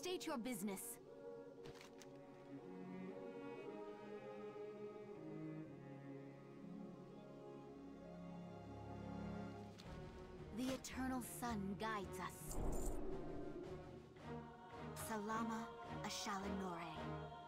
State your business. The Eternal Sun guides us. Salama Ashalinore.